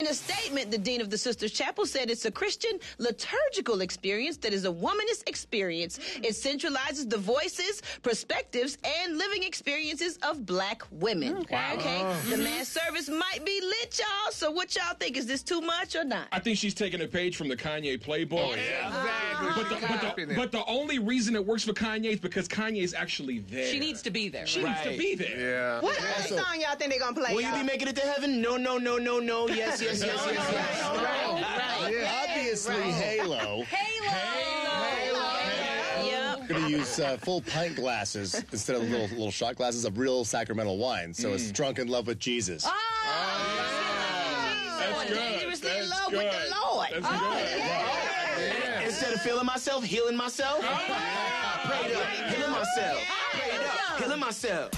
In a statement, the dean of the Sisters Chapel said it's a Christian liturgical experience that is a womanist experience. It centralizes the voices, perspectives, and living experiences of black women. Wow. Okay? Uh-huh. The mass service might be lit, y'all. So what y'all think? Is this too much or not? I think she's taking a page from the Kanye playbook. Oh, yeah. Exactly. But the, but, the, but the only reason it works for Kanye is because Kanye's actually there. She needs to be there. She needs to be there. Yeah. What other song y'all think they're gonna play? Will you y'all? be making it to heaven? No, no, no, no, no. Yes, yes, yes, yes, yes. Obviously, Halo. Halo! Halo! Halo! Yep. Going to use uh, full pint glasses instead of little little shot glasses of real sacramental wine. So it's mm. drunk in love with Jesus. Ah, ah, that's good. Dangerously in That's love good. with the Lord. That's oh, good. Instead of feeling myself, healing myself. Prayed up, healing myself. Prayed up, healing myself.